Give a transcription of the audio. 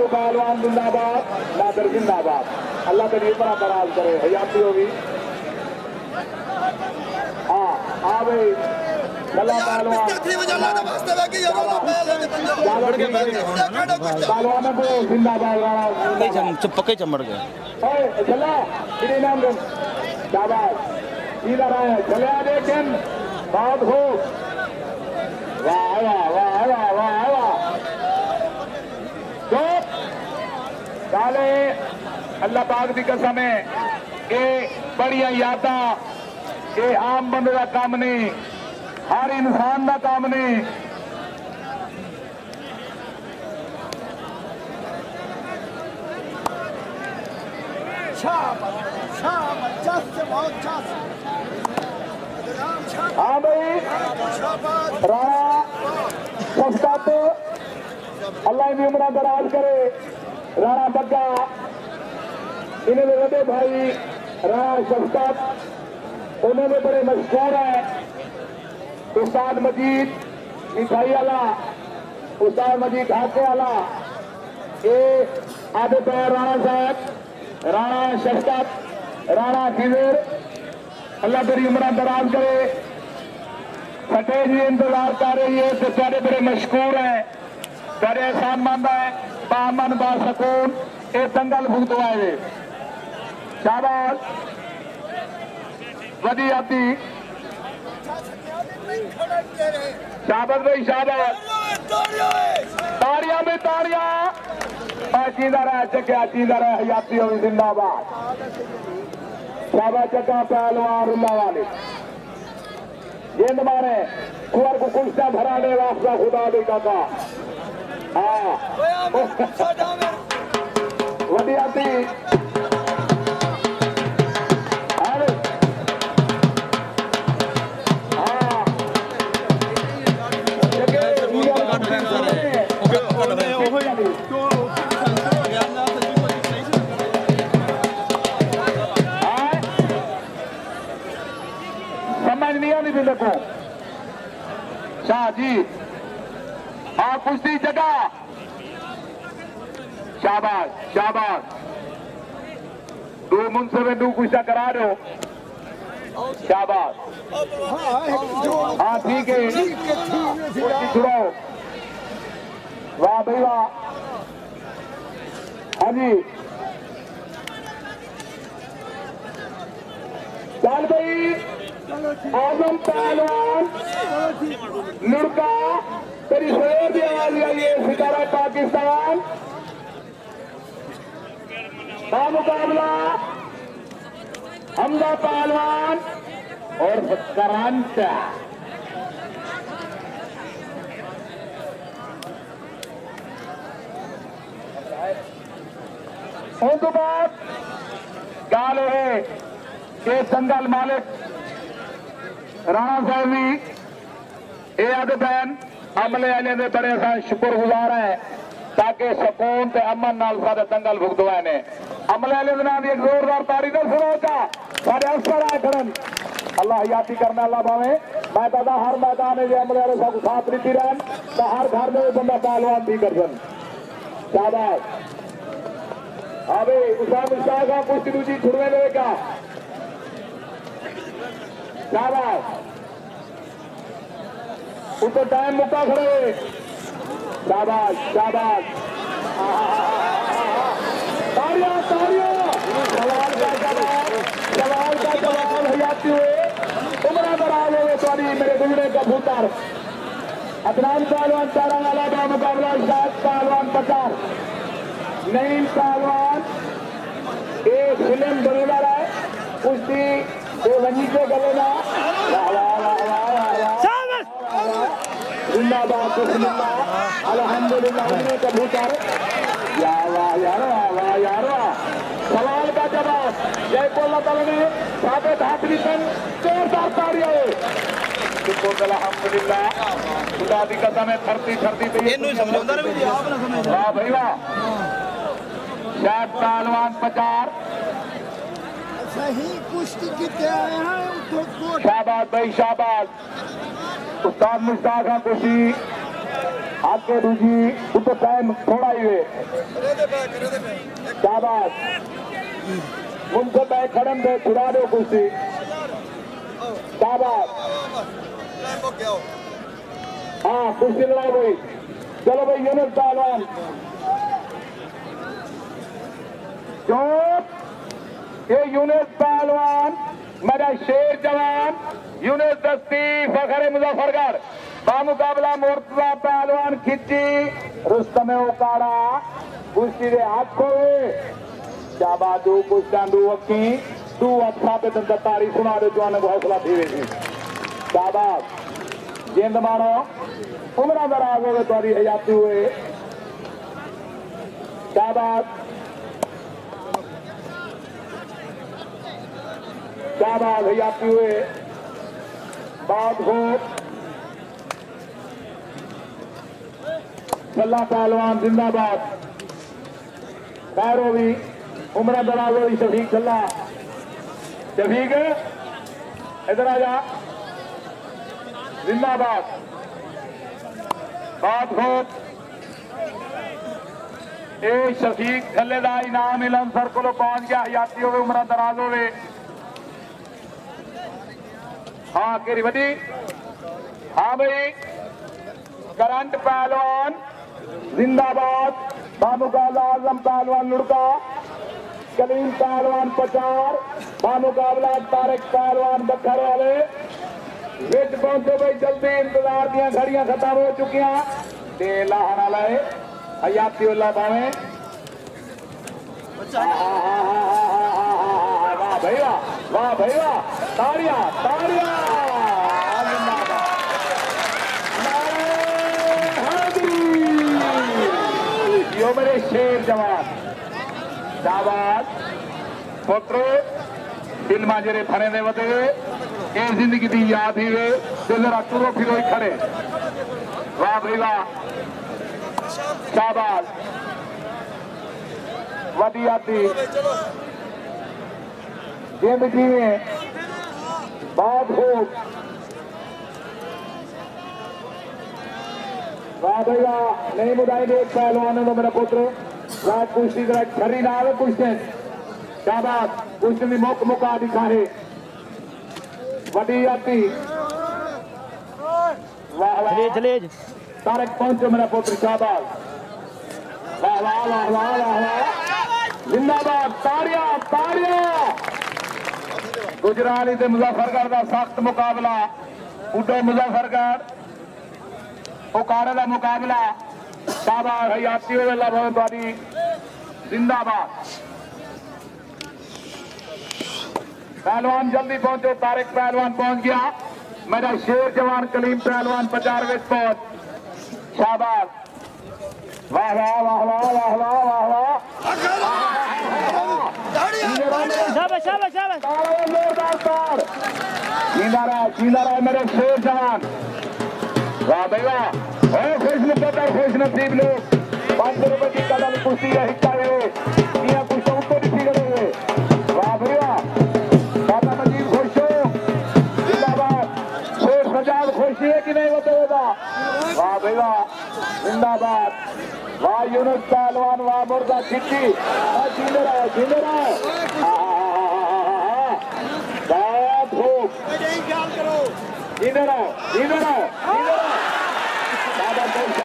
कालू पहलवान जिंदाबाद नादर जिंदाबाद। अल्लाह तेरी बड़ा दराज करे। हयाती होगी? हाँ भाई पक्के चमड़ गए। इधर आए। चले आ देखें बहुत हो वाह वाह वाह वाह वाह वाह तो काले अल्लाह पाक की कसम है ये बड़िया यादा ये आम बंदे का काम नहीं। हर इंसान का काम नहीं। हाँ भाई। राणा अल्लाह की उम्र दराज करे। राणा बग्गा। इन्हें वडे भाई राणा शफकत उन्होंने बड़े मशहूर है। उस्ताद मजीद मिठाई वाला उस्ताद मजीद ढाके वाला ये आधे पैर राणा साहब, राणा शफकत राणा खिजर अल्लाह तेरी उम्र दराज करे। फतेह जी, इंतज़ार कर रही है। तो सारे बड़े मशहूर है। सारे एहसान मानदा है पामन बा सकून ये दंगल भुगतवाए वे शाबाश। वदी आती। शाबाश भाई, शाबाश। ताड़ियाँ में और जींदा रहे, चक्या, जींदा रहे हयाती होगी जिंदाबाद। शाबाश चक्का, पहलवान रुल्ला वाले गेंद मारे, कुंवर को कुर्सा भराने वास्ता खुदा दे, काका। हाँ वडी आती अरे हाँ जगे हाँ? समझ नहीं आनी भी देखो शाह जी हाँ कुश्ती जगह शाबाश शाबाश। दो में दो कुश्ता करा हो। शाबाश। हाँ ठीक है। छुड़ाओ वाह भाई, वाह। हाँ जी। चल भाई। आज़म पहलवान। लुड़का। तेरी शेर भी आवाज़ आई है, सितारा पाकिस्तान। का मुकाबला हमजा पहलवान और करंट उन तो बाद गाल है कि दंगल मालिक राणा साहब भी ये अद बैन अमले वाले दे बड़े असा शुक्रगुजार है ताकि सुकून ते अमन नाल साडे दंगल भुगतवाए ने। अमले रहन तो हर घर में बंदा पहलवान भी कर सन शाबाश उसाम शाह का कुछ दूजी छुड़वे लेगा शाबाश ऊपर टाइम मुक्का खड़े। शाबाश शाबाश तालियाँ तालियाँ सवाल का जवाब सवाल का जवाब हयाती हुए उम्र दराज मेरे गुजरे कबूतर। अदनान पहलवान चारा वाला का मुकाबला शायद पहलवान पचास। नईम पहलवान एक फ़िल्म बरूलर है। कुश्ती वो वनी के गले ना। वाह वाह वाह वाह वाह वाह जिंदाबाद हमने कबूतर यार वाह वाह सवाल का जवाब। जय को अल्लाह ने साबित शुक्र ਅਲਹਮਦੁਲਿਲਾ ਖੁਦਾ ਦੀ ਕਸਮ ਹੈ ਫਰਤੀ ਫਰਤੀ ਤੇ ਇਹਨੂੰ ਸਮਝਾਉਂਦਾ ਨਾ ਵੀ ਆਪ ਨਾ ਸਮਝਦਾ ਵਾਹ ਭਾਈ ਵਾਹ ਸ਼ਾਹ ਤਾਲਵਾਨ ਪਚਾਰ सही कुश्ती कितने आए हैं शाबाश भाई शाबाश। उस्ताद मुश्ताक है खुशी आपके रुझी उनको टाइम थोड़ा ही हुए। शाबाश। मुमकिन खड़म दे छुड़ा दो कुश्ती शाबाश। हाँ कुर्सी लड़ाई भाई चलो भाई यूनिट पहलवान चुप ये यूनिट पहलवान मेरा शेर जवान यूनिट दस्ती फखर मुजफ्फरगढ़ बामुकाबला मुर्तजा पहलवान खिच्ची रुस्तम उकाड़ा कुश्ती दे हाथों शाबा दू कुश्ता दू अखी तू अच्छा पे तारी सुना दे जवान को हौसला थी शाबाश गेंद मारो। उमरा दराज हो में तैयारी है हुए। क्या बात? क्या बात हजाती हुए? बात हो। सल्ला पहलवान, जिंदाबाद। पैरोवी उमरा दराज दराजोरी शफीक सल्ला शफीक, इधर आ जा। जिंदाबाद। बात हो ए शफीक थले का इनाम इलम सर को पहुँच गया हयाती होवे दराज होवे। हाँ केरी बदी। हाँ भाई, करंट पहलवान, जिंदाबाद। बानू का आज़म पहलवान लुड़का कलीम पहलवान पचार बानू का तारिक पहलवान बखर वाले ਵਿੱਚ ਪਹੁੰਚੋ ਬਈ ਜਲਦੀ ਇੰਤਜ਼ਾਰ ਦੀਆਂ ਘੜੀਆਂ ਖਤਮ ਹੋ ਚੁੱਕੀਆਂ ਤੇ ਲਾਹਣ ਵਾਲਾ ਹੈ ਹਯਾਤੀ ਉੱਲਾ ਭਾਵੇਂ ਵਾਹ ਭਈ ਵਾਹ ਵਾਹ ਭਈ ਵਾਹ ਤਾੜੀਆਂ ਤਾੜੀਆਂ ਜ਼ਿੰਦਾਬਾਦ यो मेरे शेर जवान शाबाश पुत्र दिल माजरे फरे दे ਇਹ ज़िंदगी की याद ही वे ਤੇ ਜ਼ਰਾ ਤੁਰੋ ਫਿਰੋ ਹੀ ਖੜੇ ਵਾਹ ਬਈ ਵਾਹ ਸ਼ਾਬਾਸ਼ ਵਡੀ भैया नहीं मुदाई एक पहलवानों तो ने मेरा पुत्र। राज कुश्ती तरह खरी नाल कुश्ती शाबाश। कुश्तन मुख मुका दिखा है ਵੱਡੀ ਆਤੀ। ਵਾਹ ਵਾਹ ਜਲੇਜ ਜਲੇਜ ਤਾਰਕ ਪਹੁੰਚੋ ਮੇਰਾ ਪੁੱਤਰ ਸ਼ਾਬਾਸ਼ ਵਾਹ ਵਾਹ ਵਾਹ ਵਾਹ ਵਾਹ ਜਿੰਦਾਬਾਦ ਤਾੜੀਆਂ ਤਾੜੀਆਂ। ਗੁਜਰਾਲੀ ਤੇ ਮੁਜ਼ਾਫਰਗੜ ਦਾ ਸਖਤ ਮੁਕਾਬਲਾ। ਉਡੋ ਮੁਜ਼ਾਫਰਗੜ ਉਕਾੜੇ ਦਾ ਮੁਕਾਬਲਾ। ਸ਼ਾਬਾਸ਼ ਹਯਾਤੀ ਹੋਵੇ ਲਾ ਤੁਹਾਡੀ। ਜ਼ਿੰਦਾਬਾਦ। पहलवान जल्दी पहुंचो तारिक पहलवान पहुँच गया। मेरा शेर जवान कलीम पहलवान पचार विच पहुँच शाबाश। वाह वाह वाह वाह वाह वाह वाह वाह मेरे शेर जवान। वाह भाई वाह। खुश नसीब लोग। पाँच रुपए की कदम कुर्सी है हिस्सा है। वाह बेगा जिंदाबाद वाह यूनुस पहलवान वाह मुर्दा चिट्टी जीने रहो जीने रहो जीने रहो जीने रहो